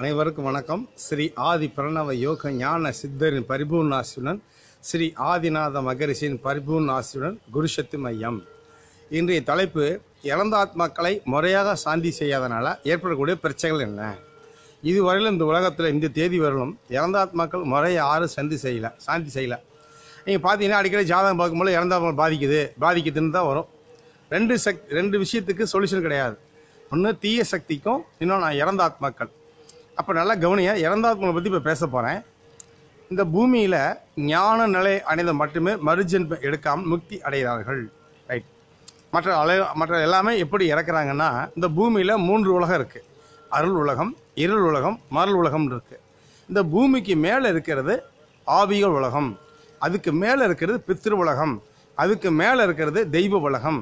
அனைவருக்கும் வணக்கம். ஸ்ரீ ஆதி பிரணவ யோக ஞான சித்தரின் பரிபூர்ண ஆசியுடன் ஸ்ரீ ஆதிநாத மகரிஷியின் பரிபூர்ணாசியுடன் குருசக்தி மையம். இன்றைய தலைப்பு இறந்த ஆத்மாக்களை முறையாக சாந்தி செய்யாதனால ஏற்படக்கூடிய பிரச்சனைகள் என்ன? இதுவரையிலும் இந்த உலகத்தில் இந்த தேதி வரலும் இறந்த ஆத்மாக்கள் முறையை யாரும் சந்தி செய்யலை சாந்தி செய்யலை. நீங்கள் பார்த்தீங்கன்னா அடிக்கடி ஜாதகம் பார்க்கும்போது இறந்த பாதிக்குது பாதிக்குதுன்னு தான் வரும். ரெண்டு சக் ரெண்டு விஷயத்துக்கு சொல்யூஷன் கிடையாது. ஒன்று தீய சக்திக்கும் இன்னொன்று நான் இறந்த ஆத்மாக்கள் அப்போ நல்லா கவனிய இறந்த பற்றி இப்போ பேச போகிறேன் இந்த பூமியில் ஞான நிலை அடைந்த மட்டுமே மறுஜென்மம் எடுக்காமல் முக்தி அடைகிறார்கள். ரைட் மற்ற அலை மற்ற எல்லாமே எப்படி இறக்குறாங்கன்னா இந்த பூமியில் மூன்று உலகம் இருக்குது அருள் உலகம் இருள் உலகம் மருள் உலகம் இருக்குது இந்த பூமிக்கு மேலே இருக்கிறது ஆவிகள் உலகம். அதுக்கு மேலே இருக்கிறது பித்திரு உலகம். அதுக்கு மேலே இருக்கிறது தெய்வ உலகம்.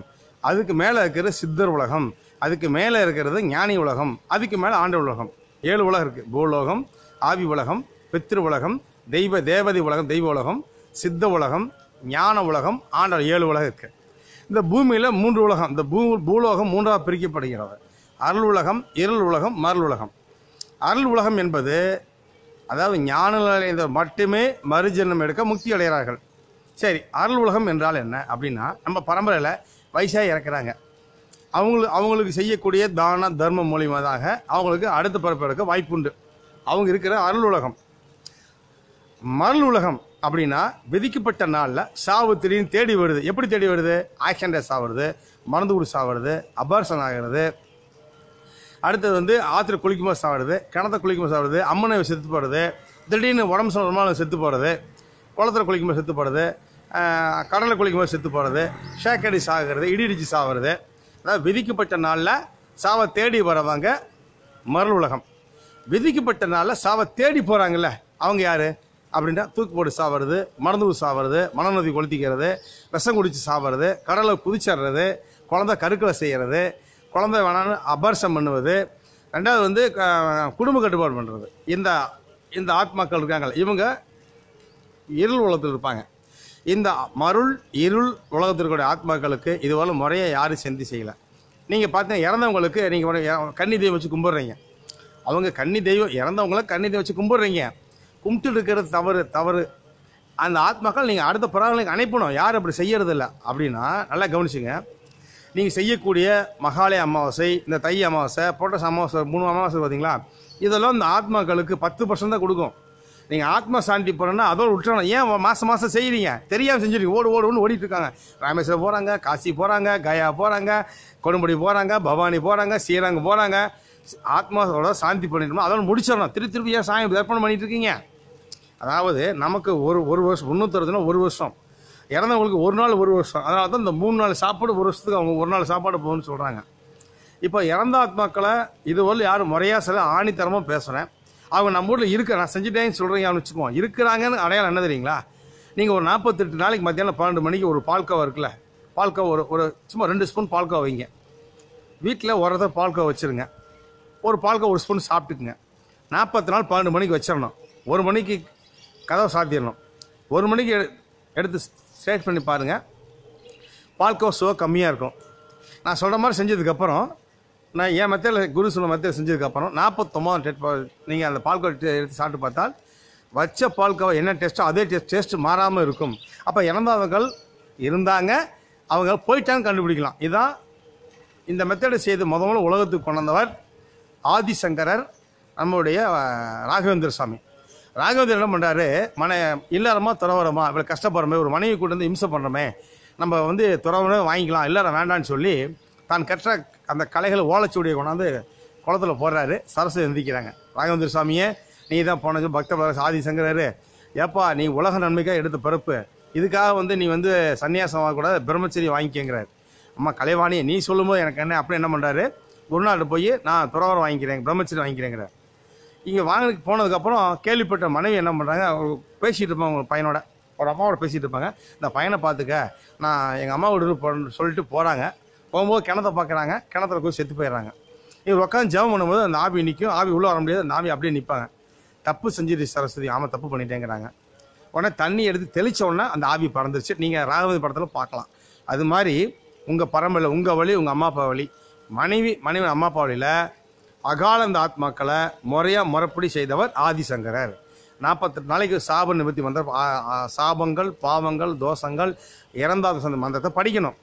அதுக்கு மேலே இருக்கிறது சித்தர் உலகம். அதுக்கு மேலே இருக்கிறது ஞானி உலகம். அதுக்கு மேலே ஆண்டு உலகம். ஏழு உலகம் இருக்குது பூலோகம் ஆவி உலகம் பித்ரு உலகம் தெய்வ தேவதை உலகம் தெய்வ உலகம் சித்த உலகம் ஞான உலகம் ஆண்ட ஏழு உலகம் இருக்குது இந்த பூமியில் மூன்று உலகம். இந்த பூ பூலோகம் மூன்றாக பிரிக்கப்படுகிறது. அருள் உலகம் இருள் உலகம் மருள் உலகம். அருள் உலகம் என்பது அதாவது ஞான நிலையந்த மட்டுமே மறுஜென்மம் எடுக்க முக்தி அடைகிறார்கள். சரி அருள் உலகம் என்றால் என்ன? அப்படின்னா நம்ம பரம்பரையில் வயசாக இறக்குறாங்க. அவங்களுக்கு அவங்களுக்கு செய்யக்கூடிய தான தர்மம் மூலியமாக அவங்களுக்கு அடுத்த பிறப்பு எடுக்க வாய்ப்புண்டு. அவங்க இருக்கிற அருள் உலகம். மருள் உலகம் அப்படின்னா விதிக்கப்பட்ட நாளில் சாவு திடீர்னு தேடி வருது. எப்படி தேடி வருது? ஆக்சிடென்ட் சாவுறது மறந்து கூட சாவுறது அபார்சன் ஆகிறது. அடுத்தது வந்து ஆற்றுல குளிக்குமா சாவுறது கிணத்த குளிக்குமா சாவுறது அம்மனை செத்து போகிறது திடீர்னு உடம்பு சொந்தமாக செத்து போகிறது குளத்துல குளிக்கும்போது செத்து போகிறது கடலில் குளிக்கும்போது செத்து போகிறது ஷேக்கடி சாகிறது இடி இடிச்சு சாகிறது அதாவது விதிக்கப்பட்ட நாளில் சாவை தேடி வரவங்க மரல் உலகம். விதிக்கப்பட்ட நாளில் சாவை தேடி போகிறாங்கல்ல அவங்க யார்? அப்படின்னா தூக்கு போட்டு சாவறது மறந்து சாவறது மனநதி கொளுத்திக்கிறது விஷம் குடித்து சாவறது கடலை குதிச்சிடுறது குழந்த கருக்களை செய்கிறது குழந்தை வேணான்னு அபர்சம் பண்ணுவது ரெண்டாவது வந்து க- குடும்ப கட்டுப்பாடு பண்ணுறது இந்த இந்த ஆத்மாக்கள் இருக்காங்களே இவங்க இருள் உலகத்தில் இருப்பாங்க. இந்த மருள் இருள் உலகத்தில் ஆத்மாக்களுக்கு இதுவரை முறையை யாரும் செஞ்சு செய்யலை. நீங்கள் பார்த்தீங்கன்னா இறந்தவங்களுக்கு நீங்கள் கன்னி தெய்வம் வச்சு கும்பிட்றீங்க. அவங்க கன்னி தெய்வம் இறந்தவங்கள கன்னி தெய்வம் வச்சு கும்பிட்றீங்க. கும்பிட்டு இருக்கிறது தவறு தவறு. அந்த ஆத்மாக்கள் நீங்கள் அடுத்த பிறகு அனுப்பணும் யார் அப்படி செய்யறதில்ல. அப்படின்னா நல்லா கவனிச்சுங்க. நீங்கள் செய்யக்கூடிய மகாலய அமாவாசை இந்த தை அமாவாசை புரட்டாசி அமாவாசை மூணு அமாவாசை பார்த்தீங்களா? இதெல்லாம் இந்த ஆத்மாக்களுக்கு பத்து பர்சன்ட் தான் கொடுக்கும். நீங்கள் ஆத்மா சாந்தி போகிறோன்னா அதோட விட்டுறணும் ஏன் மாதம் மாதம் செய்கிறீங்க தெரியாமல் செஞ்சுருக்கீங்க. ஓடு ஓடுன்னு ஓடிட்டு இருக்காங்க. ராமேஸ்வரம் போகிறாங்க காசி போகிறாங்க கயா போகிறாங்க கொடுமுடி போகிறாங்க பவானி போகிறாங்க ஸ்ரீரங்கம் போகிறாங்க ஆத்மாவோட சாந்தி பண்ணிடணும்? அதோட முடிச்சிடணும். திருப்பி திருப்பி ஏன் சாமி தர்ப்பணம் பண்ணிட்டு இருக்கீங்க? அதாவது நமக்கு ஒரு ஒரு வருஷம் முந்நூற்றறுபதுனா ஒரு வருஷம். இறந்தவங்களுக்கு ஒரு நாள் ஒரு வருஷம். அதனால தான் இந்த மூணு நாள் சாப்பாடு ஒரு வருஷத்துக்கு அவங்க ஒரு நாள் சாப்பாடு போகணும்னு சொல்கிறாங்க இப்போ இறந்த ஆத்மாக்களை இதுவரை யாரும் முறையாக சில ஆணித்தரமாக பேசுகிறேன் அவங்க நம்ம ஊரில் இருக்க நான் செஞ்சுட்டேன்னு சொல்கிறீங்கன்னு வச்சுக்குவோம் இருக்கிறாங்கன்னு அடையாளம் என்ன தெரியுங்களா? நீங்கள் ஒரு நாற்பத்தெட்டு நாளைக்கு மத்தியானம் பன்னெண்டு மணிக்கு ஒரு பால்கோவா இருக்குல்ல பால்கோவா ஒரு ஒரு சும்மா ரெண்டு ஸ்பூன் பால்கோவா வைங்க. வீட்டில் ஒரு பால்கோவா வச்சுருங்க. ஒரு பால்கோவா ஒரு ஸ்பூன் சாப்பிட்டுக்குங்க. நாற்பத்தி நாள் பன்னெண்டு மணிக்கு வச்சிடணும் ஒரு மணிக்கு கதவை சாத்திடணும் ஒரு மணிக்கு எடுத்து ஸ்டேட் பண்ணி பாருங்கள் பால்கோவா சுவை கம்மியாக இருக்கும். நான் சொல்கிற மாதிரி செஞ்சதுக்கப்புறம் நான் என் மத்தியில் குரு சொன்ன மத்தியில் செஞ்சதுக்கப்புறம் நாற்பத்தொம்பதாம் டெட் நீங்கள் அந்த பால்கோவா எடுத்து சாப்பிட்டு பார்த்தால் வச்ச பால்கோவை என்ன டேஸ்ட்டோ அதே டேஸ்ட் டேஸ்ட் மாறாமல் இருக்கும். அப்போ இறந்தவர்கள் இருந்தாங்க அவங்க போயிட்டான்னு கண்டுபிடிக்கலாம். இதுதான் இந்த மெத்தடை செய்து முத முதல்ல உலகத்துக்கு கொண்டவர் ஆதிசங்கரர் நம்முடைய ராகவேந்திர சாமி. ராகவேந்தர் என்ன பண்ணுறாரு மன இல்லறமா துறவரமா இவ்வளோ கஷ்டப்படுறோமே ஒரு மனைவி கூட வந்து இம்சை பண்ணுறோமே நம்ம வந்து துறவரமே வாங்கிக்கலாம் இல்லறம் வேண்டாம்னு சொல்லி தான் கற்ற அந்த கலைகளை ஓலைச்சுவடியை கொண்டாந்து குளத்துல போடுறாரு. சரஸ்வதி எந்திக்கிறாங்க ராகவேந்திர சாமியே நீ தான் போனது பக்த சாதி ஆதிசங்கரரு. ஏப்பா நீ உலக நன்மைக்காக எடுத்த பிறப்பு. இதுக்காக வந்து நீ வந்து சன்னியாசம் வாங்கக்கூடாது பிரம்மச்சரியம் வாங்கிக்கங்கிறாரு. அம்மா கலைவாணி நீ சொல்லும்போது எனக்கு என்ன அப்படி என்ன பண்ணுறாரு குருநாடு போய் நான் துறவரம் வாங்கிக்கிறேன் பிரம்மச்சரியம் வாங்கிக்கிறேங்கிறார். இங்கே வாங்கினதுக்கு போனதுக்கப்புறம் கேள்விப்பட்ட மனைவி என்ன பண்ணுறாங்க பேசிகிட்டு இருப்பாங்க அவங்க பையனோட. ஒரு அம்மாவோட பேசிகிட்டு இருப்பாங்க. இந்த பையனை பார்த்துக்க நான் எங்கள் அம்மா வீடு போறேன்னு சொல்லிட்டு போகிறாங்க போகும்போது கிணத்த பார்க்குறாங்க கிணத்துல போய் செத்து போயிடுறாங்க. இவர் உட்காந்து ஜெபம் பண்ணும்போது அந்த ஆவி நிற்கும் ஆவி உள்ளே வர முடியாது. அந்த ஆவி அப்படியே நிற்பாங்க தப்பு செஞ்சிரு சரஸ்வதி. ஆமாம் தப்பு பண்ணிட்டேங்கிறாங்க. உடனே தண்ணி எடுத்து தெளிச்ச உடனே அந்த ஆவி பறந்துருச்சு. நீங்கள் ராகவதி படத்தில் பார்க்கலாம். அது மாதிரி உங்கள் பரம்பரையில் உங்கள் வழி உங்கள் அம்மா அப்பா வழி. மனைவி மனைவி அம்மா அப்பா வழியில் அகாலந்த ஆத்மாக்களை முறையாக முறைப்படி செய்தவர் ஆதிசங்கரர். நாற்பத்தெட்டு நாளைக்கு சாப நிவர்த்தி மந்திரம் சாபங்கள் பாவங்கள் தோஷங்கள் இறந்தாத சந்த மந்திரத்தை படிக்கணும்.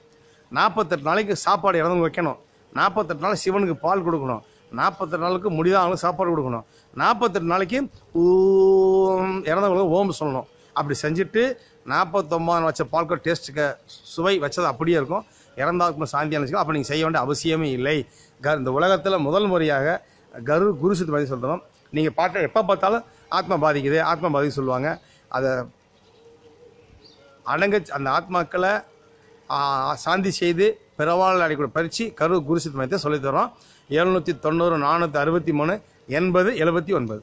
நாற்பத்தெட்டு நாளைக்கு சாப்பாடு இறந்து வைக்கணும். நாற்பத்தெட்டு நாள் சிவனுக்கு பால் கொடுக்கணும். நாற்பத்தெட்டு நாளுக்கு முடியாதவங்களுக்கு சாப்பாடு கொடுக்கணும். நாற்பத்தெட்டு நாளைக்கு ஓம் இறந்தவங்களுக்கு ஓம் சொல்லணும். அப்படி செஞ்சுட்டு நாற்பத்தொம்பது வச்ச பால்கோ டேஸ்ட்டுக்கு சுவை வச்சது அப்படியே இருக்கும். இறந்தாக்கும் சாந்தியாக வச்சுக்கோ அப்போ நீங்கள் செய்ய வேண்டிய அவசியமே இல்லை. க இந்த உலகத்தில் முதல் முறையாக கரு குருசுத்து பற்றி சொல்கிறோம் நீங்கள் பாட்டு எப்போ பார்த்தாலும் ஆத்மா பாதிக்குது. ஆத்மா பாதிக்கு சொல்லுவாங்க. அதை அடங்க அந்த ஆத்மாக்களை சாந்தி செய்து பிறவாள் அடிக்கூட பறித்து கரூர் குருசித் மையத்தை சொல்லித்தரோம். எழுநூற்றி தொண்ணூறு நானூற்றி அறுபத்தி மூணு எண்பது எழுபத்தி ஒன்பது.